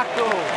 Marco.